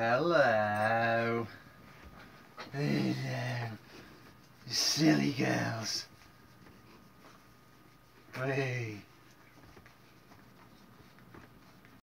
Hello. Hello. You um, silly girls. Hey.